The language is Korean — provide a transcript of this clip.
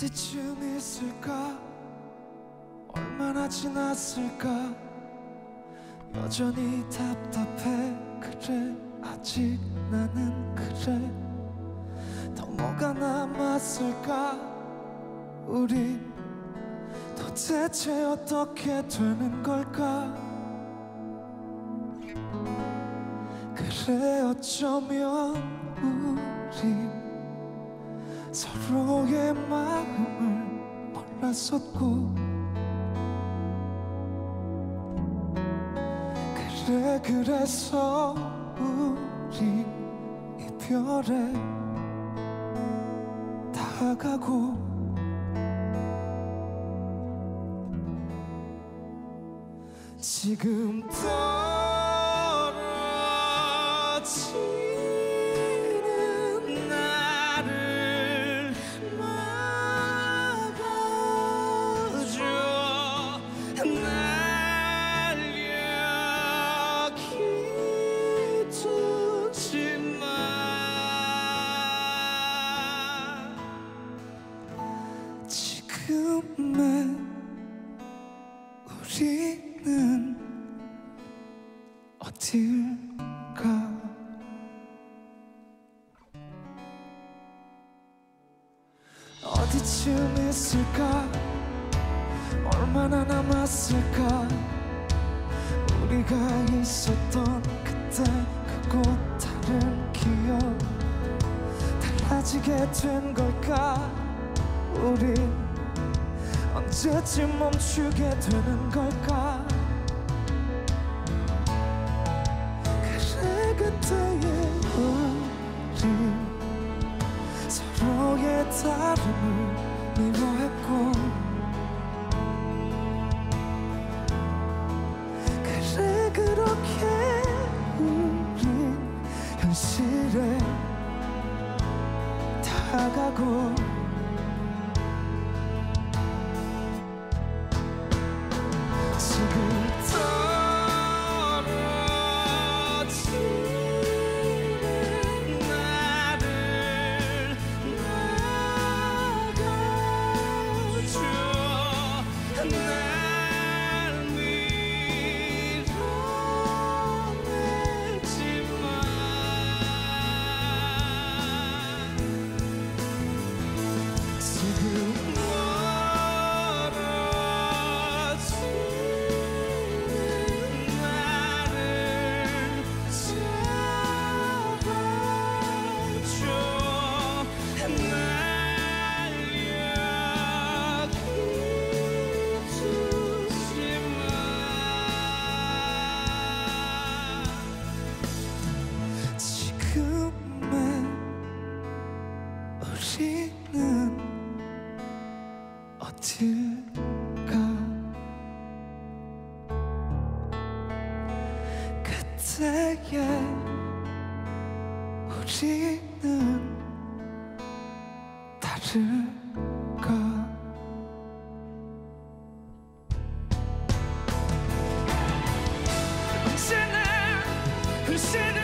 어디쯤 있을까? 얼마나 지났을까? 여전히 답답해. 그래 아직 나는 그래. 더 뭐가 남았을까? 우리 도대체 어떻게 되는 걸까? 그래 어쩌면 우리 서로의 마음을 몰랐었고 그래 그래서 우리 이별에 다가고 지금 떨어지 지금의 우리는 어딜까? 어디쯤 있을까? 얼마나 남았을까? 우리가 있었던 그때 그곳 다른 기억 달라지게 된 걸까? 우리 언제쯤 멈추게 되는 걸까? 그래 그때의 우리 서로의 다름을 미워했고 그래 그렇게 우린 현실에 다가고 지금 어딜까? 그때의 우리는 다를까? 언제나 흐르는